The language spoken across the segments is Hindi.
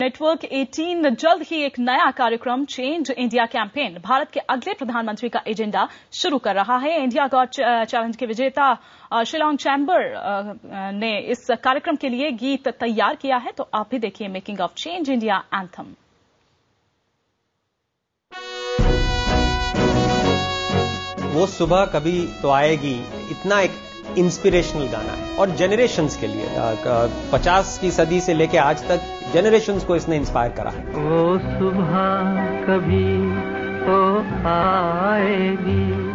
नेटवर्क 18 जल्द ही एक नया कार्यक्रम चेंज इंडिया कैंपेन भारत के अगले प्रधानमंत्री का एजेंडा शुरू कर रहा है। इंडिया गॉट चैलेंज के विजेता शिलोंग चैम्बर ने इस कार्यक्रम के लिए गीत तैयार किया है। तो आप भी देखिए making of change India anthem वो सुबह कभी तो आएगी, इतना एक इंस्पिरेशनल गाना है। और जनरेशन्स के लिए पचास की सदी से लेकर आज तक जनरेशन्स को इसने इंस्पायर करा है वो सुबह कभी तो आएगी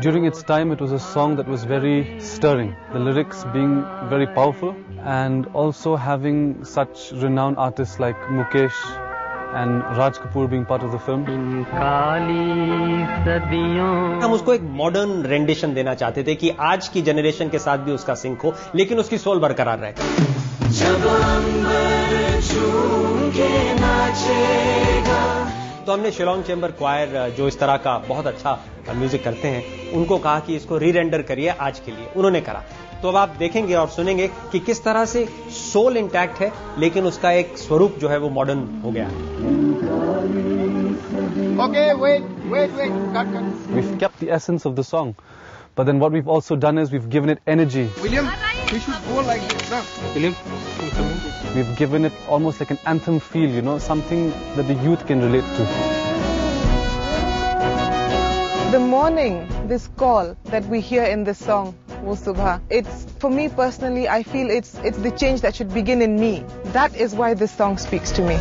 During its time, it was a song that was very stirring. The lyrics being very powerful and also having such renowned artists like Mukesh and Raj Kapoor being part of the film. हम उसको एक मॉडर्न रेंडिशन देना चाहते थे कि आज की जनरेशन के साथ भी उसका सिंक हो लेकिन उसकी सोल बरकरार रहे तो हमने शिलोंग चैम्बर क्वायर जो इस तरह का बहुत अच्छा म्यूज़िक करते हैं उनको कहा कि इसको री रेंडर करिए आज के लिए उन्होंने करा तो अब आप देखेंगे और सुनेंगे कि किस तरह से सोल इंटैक्ट है लेकिन उसका एक स्वरूप जो है वो मॉडर्न हो गया है Okay, wait, wait, wait. Cut, cut. We've kept the essence of the song, but then what we've also done is we've given it energy. William, we should go like this. No? William, we've given it almost like an anthem feel, you know, something that the youth can relate to. The morning, this call that we hear in this song, Wo Subha, it's for me personally, I feel it's it's the change that should begin in me. That is why this song speaks to me.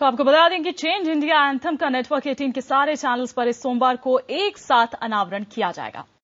तो आपको बता दें कि चेंज इंडिया एंथम का नेटवर्क 18 के सारे चैनल्स पर इस सोमवार को एक साथ अनावरण किया जाएगा।